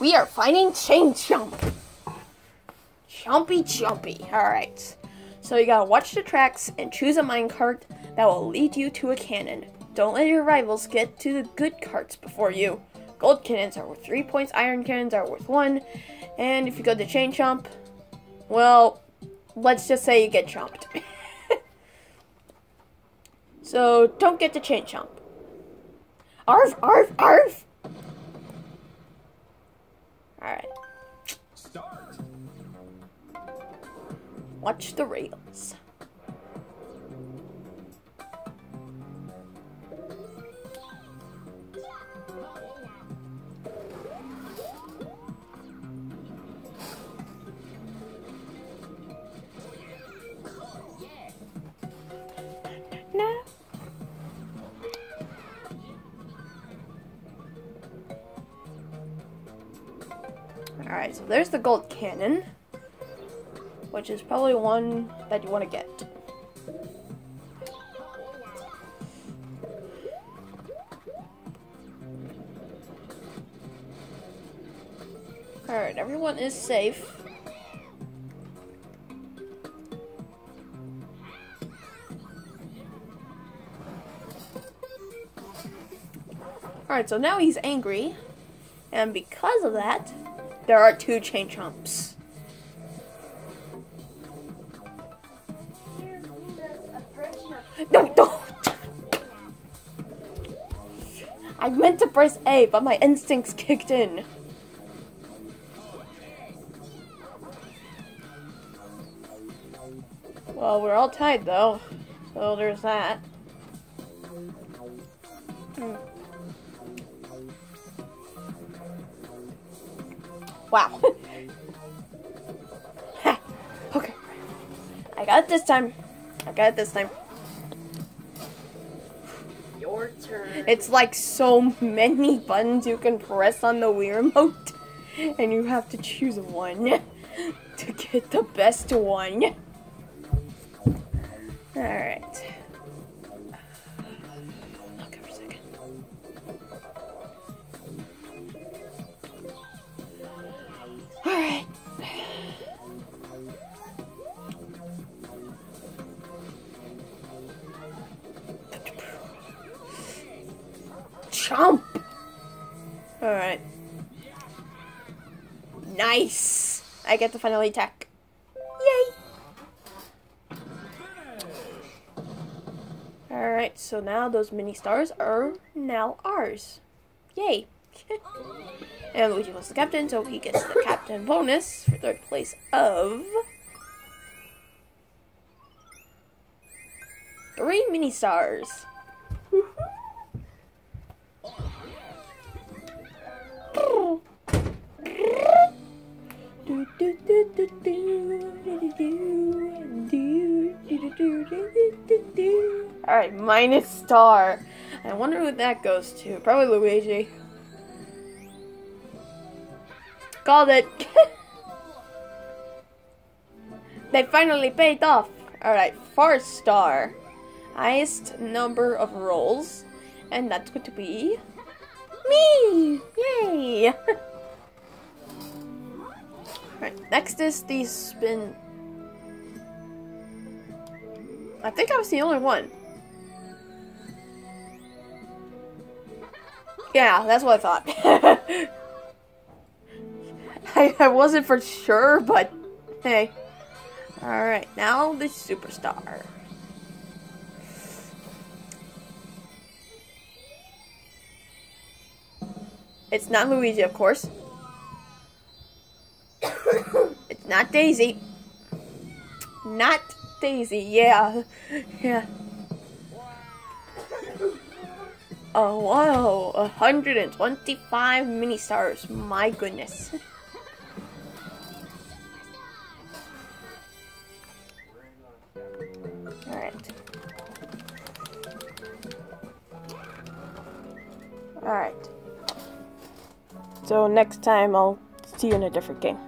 We are fighting Chain Chomp. Chompy Chompy. Alright. So you gotta watch the tracks and choose a minecart that will lead you to a cannon. Don't let your rivals get to the good carts before you. Gold cannons are worth 3 points, iron cannons are worth 1, and if you go to Chain Chomp, well, let's just say you get chomped. so don't get the Chain Chomp. Arf, arf, arf! Alright. Watch the rails. Alright, so there's the gold cannon which is probably one that you want to get. Alright, everyone is safe. Alright, so now he's angry. And because of that, there are two chain chomps. No, don't! I meant to press A, but my instincts kicked in. Well, we're all tied though, so there's that. Wow. okay. I got it this time. I got it this time. Your turn. It's like so many buttons you can press on the Wii remote, and you have to choose one to get the best one. Alright. Chomp! Alright. Nice! I get to finally attack. Yay! Alright, so now those mini stars are now ours. Yay! and Luigi was the captain, so he gets the captain bonus for third place of three mini stars. Alright, minus star. I wonder who that goes to. Probably Luigi. Called it. they finally paid off. Alright, four star. Highest number of rolls. And that's going to be me! Yay! Next is the spin. I think I was the only one. Yeah, that's what I thought. I, I wasn't for sure, but hey. Alright, now the superstar. It's not Luigi, of course. Not Daisy. Not Daisy, yeah. Yeah. Oh, wow. 125 mini stars. My goodness. Alright. Alright. So next time I'll see you in a different game.